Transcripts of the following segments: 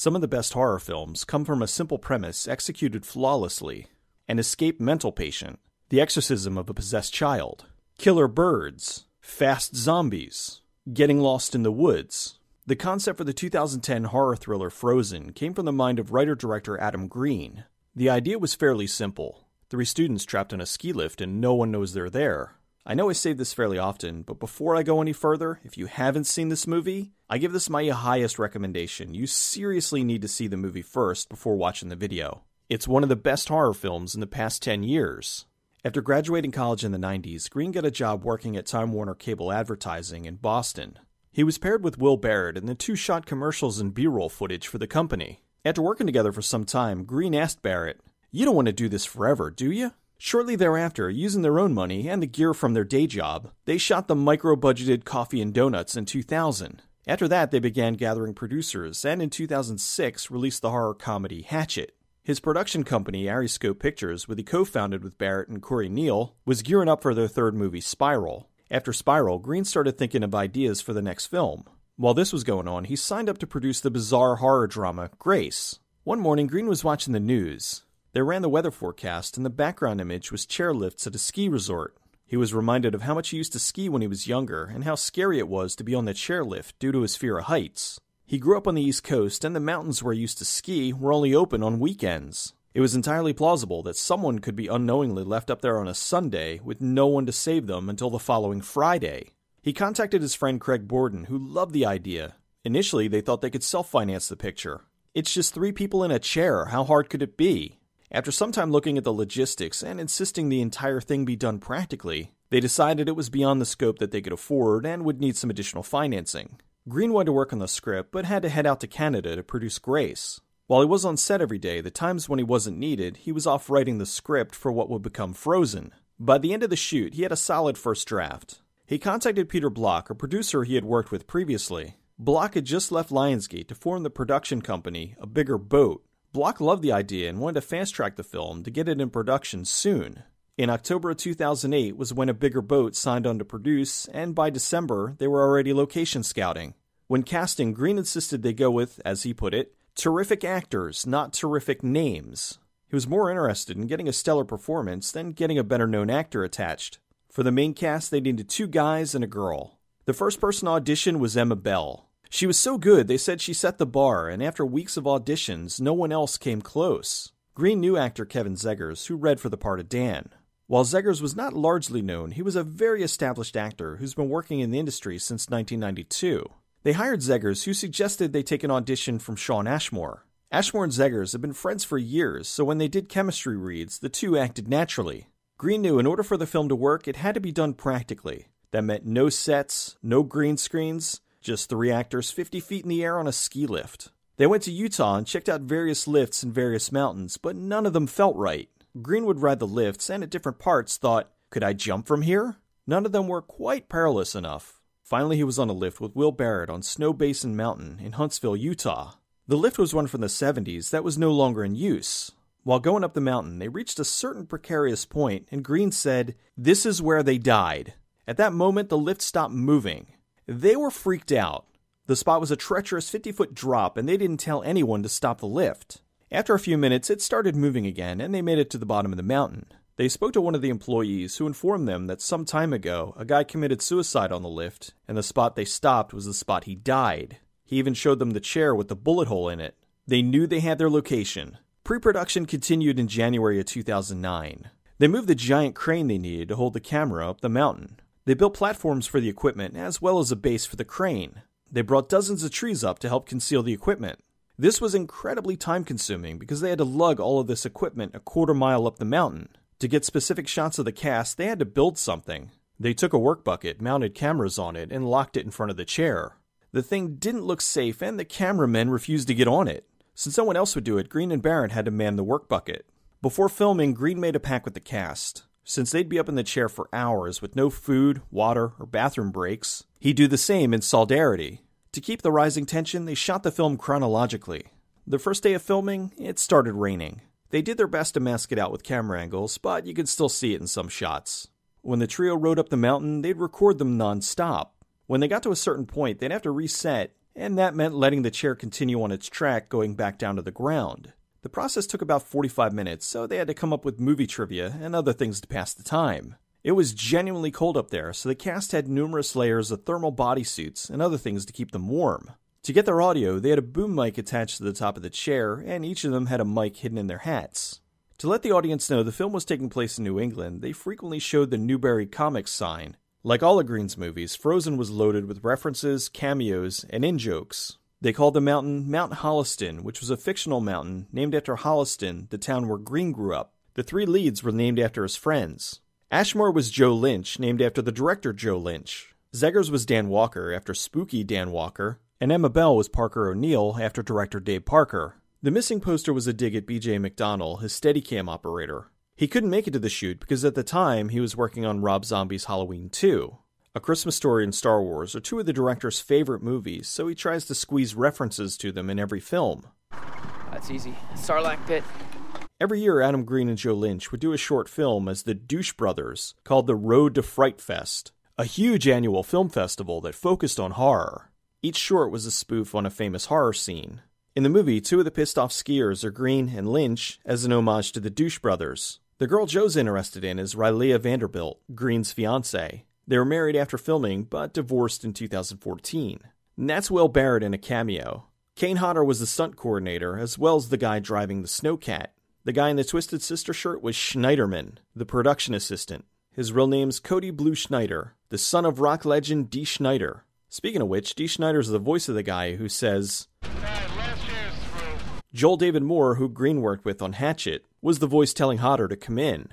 Some of the best horror films come from a simple premise executed flawlessly an escaped mental patient, the exorcism of a possessed child, killer birds, fast zombies, getting lost in the woods. The concept for the 2010 horror thriller Frozen came from the mind of writer director Adam Green. The idea was fairly simple three students trapped in a ski lift and no one knows they're there. I know I say this fairly often, but before I go any further, if you haven't seen this movie, I give this my highest recommendation. You seriously need to see the movie first before watching the video. It's one of the best horror films in the past 10 years. After graduating college in the 90s, Green got a job working at Time Warner Cable Advertising in Boston. He was paired with Will Barrett and the two shot commercials and B roll footage for the company. After working together for some time, Green asked Barrett, You don't want to do this forever, do you? Shortly thereafter, using their own money and the gear from their day job, they shot the micro budgeted Coffee and Donuts in 2000. After that, they began gathering producers and in 2006 released the horror comedy Hatchet. His production company, ArieScope Pictures, which he co founded with Barrett and Cory Neal, was gearing up for their third movie, Spiral. After Spiral, Green started thinking of ideas for the next film. While this was going on, he signed up to produce the bizarre horror drama Grace. One morning, Green was watching the news. They ran the weather forecast, and the background image was chairlifts at a ski resort. He was reminded of how much he used to ski when he was younger and how scary it was to be on the chairlift due to his fear of heights. He grew up on the East Coast, and the mountains where he used to ski were only open on weekends. It was entirely plausible that someone could be unknowingly left up there on a Sunday with no one to save them until the following Friday. He contacted his friend Craig Borden, who loved the idea. Initially, they thought they could self finance the picture. It's just three people in a chair. How hard could it be? After some time looking at the logistics and insisting the entire thing be done practically, they decided it was beyond the scope that they could afford and would need some additional financing. Green wanted to work on the script, but had to head out to Canada to produce Grace. While he was on set every day, the times when he wasn't needed, he was off writing the script for what would become Frozen. By the end of the shoot, he had a solid first draft. He contacted Peter Block, a producer he had worked with previously. Block had just left Lionsgate to form the production company, A Bigger Boat, Block loved the idea and wanted to fast track the film to get it in production soon. In October of 2008 was when a bigger boat signed on to produce, and by December, they were already location scouting. When casting, Green insisted they go with, as he put it, terrific actors, not terrific names. He was more interested in getting a stellar performance than getting a better known actor attached. For the main cast, they needed two guys and a girl. The first person audition was Emma Bell. She was so good, they said she set the bar, and after weeks of auditions, no one else came close. Green knew actor Kevin Zegers, who read for the part of Dan. While Zegers was not largely known, he was a very established actor who's been working in the industry since 1992. They hired Zegers, who suggested they take an audition from Shawn Ashmore. Ashmore and Zegers had been friends for years, so when they did chemistry reads, the two acted naturally. Green knew in order for the film to work, it had to be done practically. That meant no sets, no green screens, just three actors 50 feet in the air on a ski lift. They went to Utah and checked out various lifts in various mountains, but none of them felt right. Greenwood read the lifts and at different parts thought, could I jump from here? None of them were quite perilous enough. Finally, he was on a lift with Will Barrett on Snowbasin Mountain in Huntsville, Utah. The lift was one from the 70s that was no longer in use. While going up the mountain, they reached a certain precarious point, and Green said, This is where they died. At that moment, the lift stopped moving. They were freaked out. The spot was a treacherous 50 foot drop, and they didn't tell anyone to stop the lift. After a few minutes, it started moving again, and they made it to the bottom of the mountain. They spoke to one of the employees, who informed them that some time ago, a guy committed suicide on the lift, and the spot they stopped was the spot he died. He even showed them the chair with the bullet hole in it. They knew they had their location. Pre production continued in January of 2009. They moved the giant crane they needed to hold the camera up the mountain. They built platforms for the equipment as well as a base for the crane. They brought dozens of trees up to help conceal the equipment. This was incredibly time consuming because they had to lug all of this equipment a quarter mile up the mountain. To get specific shots of the cast, they had to build something. They took a work bucket, mounted cameras on it, and locked it in front of the chair. The thing didn't look safe, and the cameramen refused to get on it. Since no one else would do it, Green and Barrett had to man the work bucket. Before filming, Green made a pact with the cast. Since they'd be up in the chair for hours with no food, water, or bathroom breaks, he'd do the same in solidarity. To keep the rising tension, they shot the film chronologically. The first day of filming, it started raining. They did their best to mask it out with camera angles, but you could still see it in some shots. When the trio rode up the mountain, they'd record them non stop. When they got to a certain point, they'd have to reset, and that meant letting the chair continue on its track going back down to the ground. The process took about 45 minutes, so they had to come up with movie trivia and other things to pass the time. It was genuinely cold up there, so the cast had numerous layers of thermal bodysuits and other things to keep them warm. To get their audio, they had a boom mic attached to the top of the chair, and each of them had a mic hidden in their hats. To let the audience know the film was taking place in New England, they frequently showed the Newbury Comics sign. Like all of Green's movies, Frozen was loaded with references, cameos, and in jokes. They called the mountain Mount Holliston, which was a fictional mountain named after Holliston, the town where Green grew up. The three leads were named after his friends. Ashmore was Joe Lynch, named after the director Joe Lynch. Zegers was Dan Walker, after spooky Dan Walker. And Emma Bell was Parker O'Neill, after director Dave Parker. The missing poster was a dig at BJ McDonnell, his Steadicam operator. He couldn't make it to the shoot because at the time he was working on Rob Zombie's Halloween 2. A Christmas Story and Star Wars are two of the director's favorite movies, so he tries to squeeze references to them in every film. That's easy. Sarlacc pit. Every year, Adam Green and Joe Lynch would do a short film as the Douche Brothers called the Road to Fright Fest, a huge annual film festival that focused on horror. Each short was a spoof on a famous horror scene. In the movie, two of the pissed off skiers are Green and Lynch as an homage to the Douche Brothers. The girl Joe's interested in is Rileah Vanderbilt, Green's fiance. They were married after filming, but divorced in 2014. And that's Will Barrett in a cameo. Kane Hodder was the stunt coordinator, as well as the guy driving the snowcat. The guy in the Twisted Sister shirt was Schneiderman, the production assistant. His real name's Cody Blue Snider, the son of rock legend Dee Snider. Speaking of which, Dee Snider's the voice of the guy who says, Joel David Moore, who Green worked with on Hatchet, was the voice telling Hodder to come in.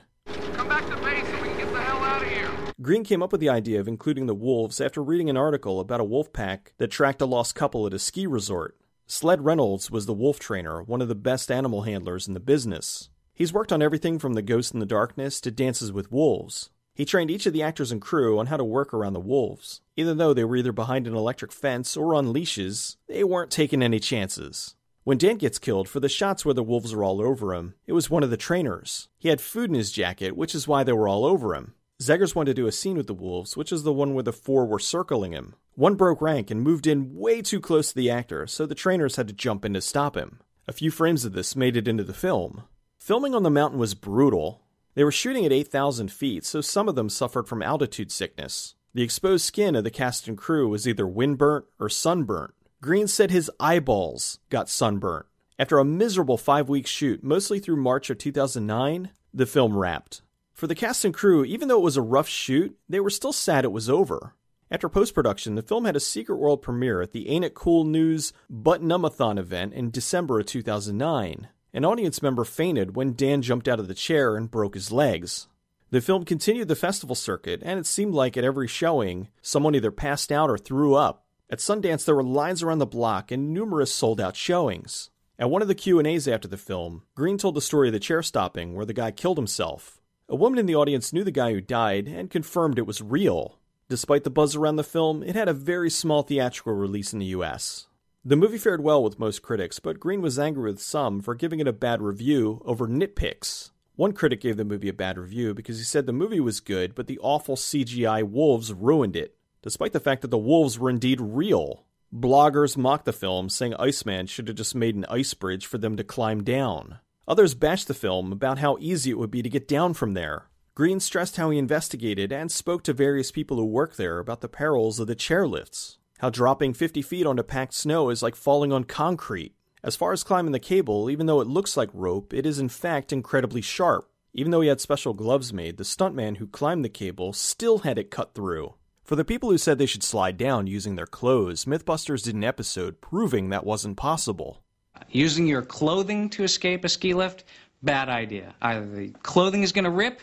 Come back to base so we can get the hell out of here. Green came up with the idea of including the wolves after reading an article about a wolf pack that tracked a lost couple at a ski resort. Sled Reynolds was the wolf trainer, one of the best animal handlers in the business. He's worked on everything from The Ghost in the Darkness to Dances with Wolves. He trained each of the actors and crew on how to work around the wolves. Even though they were either behind an electric fence or on leashes, they weren't taking any chances. When Dan gets killed, for the shots where the wolves are all over him, it was one of the trainers. He had food in his jacket, which is why they were all over him. Zegers wanted to do a scene with the wolves, which is the one where the four were circling him. One broke rank and moved in way too close to the actor, so the trainers had to jump in to stop him. A few frames of this made it into the film. Filming on the mountain was brutal. They were shooting at 8,000 feet, so some of them suffered from altitude sickness. The exposed skin of the cast and crew was either windburnt or sunburnt. Green said his eyeballs got sunburnt. After a miserable five week shoot, mostly through March of 2009, the film wrapped. For the cast and crew, even though it was a rough shoot, they were still sad it was over. After post production, the film had a secret world premiere at the Ain't It Cool News Butt-Numb-A-Thon event in December of 2009. An audience member fainted when Dan jumped out of the chair and broke his legs. The film continued the festival circuit, and it seemed like at every showing, someone either passed out or threw up. At Sundance, there were lines around the block and numerous sold-out showings. At one of the Q&As after the film, Green told the story of the chair stopping where the guy killed himself. A woman in the audience knew the guy who died and confirmed it was real. Despite the buzz around the film, it had a very small theatrical release in the US. The movie fared well with most critics, but Green was angry with some for giving it a bad review over nitpicks. One critic gave the movie a bad review because he said the movie was good, but the awful CGI wolves ruined it despite the fact that the wolves were indeed real. Bloggers mocked the film, saying Iceman should have just made an ice bridge for them to climb down. Others bashed the film about how easy it would be to get down from there. Green stressed how he investigated and spoke to various people who work there about the perils of the chairlifts. How dropping 50 feet onto packed snow is like falling on concrete. As far as climbing the cable, even though it looks like rope, it is in fact incredibly sharp. Even though he had special gloves made, the stuntman who climbed the cable still had it cut through. For the people who said they should slide down using their clothes, Mythbusters did an episode proving that wasn't possible. Using your clothing to escape a ski lift, bad idea. Either the clothing is going to rip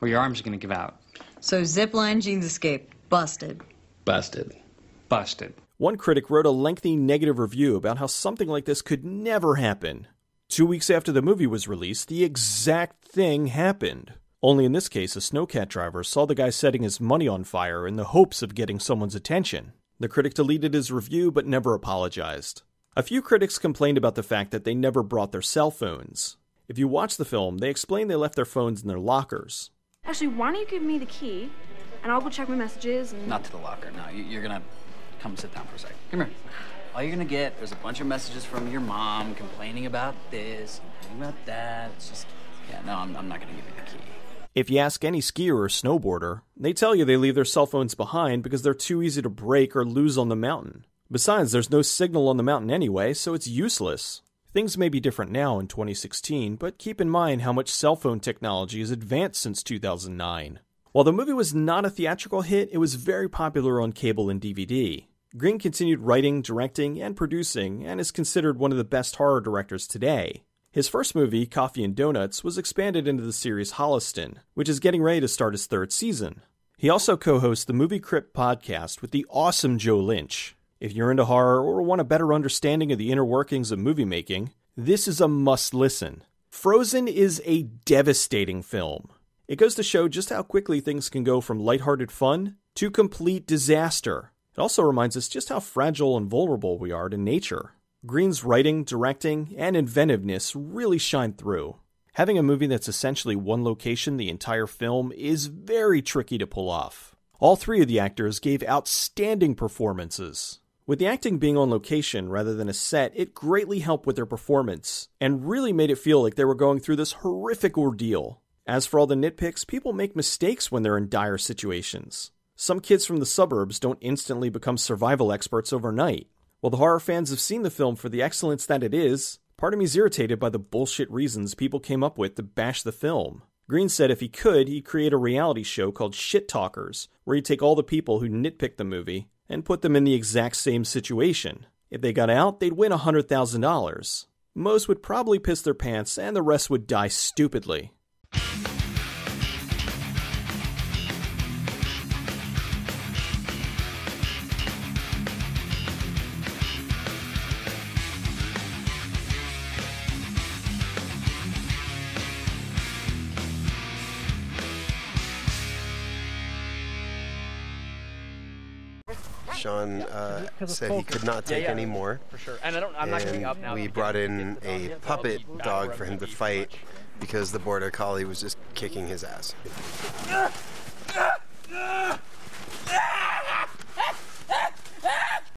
or your arms are going to give out. So zipline jeans escape. Busted. Busted. Busted. One critic wrote a lengthy negative review about how something like this could never happen. Two weeks after the movie was released, the exact thing happened. Only in this case, a snowcat driver saw the guy setting his money on fire in the hopes of getting someone's attention. The critic deleted his review but never apologized. A few critics complained about the fact that they never brought their cell phones. If you watch the film, they explain they left their phones in their lockers. Actually, why don't you give me the key, and I'll go check my messages and. Not to the locker. No, you- you're gonna come sit down for a second. Come here. all you're gonna get is a bunch of messages from your mom complaining about this, complaining about that. It's just, yeah, no, I'm, I'm not gonna give you the key. If you ask any skier or snowboarder, they tell you they leave their cell phones behind because they're too easy to break or lose on the mountain. Besides, there's no signal on the mountain anyway, so it's useless. Things may be different now in 2016, but keep in mind how much cell phone technology has advanced since 2009. While the movie was not a theatrical hit, it was very popular on cable and DVD. Green continued writing, directing, and producing, and is considered one of the best horror directors today. His first movie, Coffee and Donuts, was expanded into the series Holliston, which is getting ready to start its third season. He also co hosts the Movie Crypt podcast with the awesome Joe Lynch. If you're into horror or want a better understanding of the inner workings of movie making, this is a must listen. Frozen is a devastating film. It goes to show just how quickly things can go from lighthearted fun to complete disaster. It also reminds us just how fragile and vulnerable we are to nature. Green's writing, directing, and inventiveness really shine through. Having a movie that's essentially one location the entire film is very tricky to pull off. All three of the actors gave outstanding performances. With the acting being on location rather than a set, it greatly helped with their performance and really made it feel like they were going through this horrific ordeal. As for all the nitpicks, people make mistakes when they're in dire situations. Some kids from the suburbs don't instantly become survival experts overnight. While the horror fans have seen the film for the excellence that it is, part of me's irritated by the bullshit reasons people came up with to bash the film. Green said if he could, he'd create a reality show called Shit Talkers, where he'd take all the people who nitpicked the movie and put them in the exact same situation. If they got out, they'd win $100,000. Most would probably piss their pants, and the rest would die stupidly. Sean uh, said he could not take yeah. any more. For sure. And I don't. I'm not giving and up now. we brought in a puppet dog for him to fight because the border collie was just kicking his ass.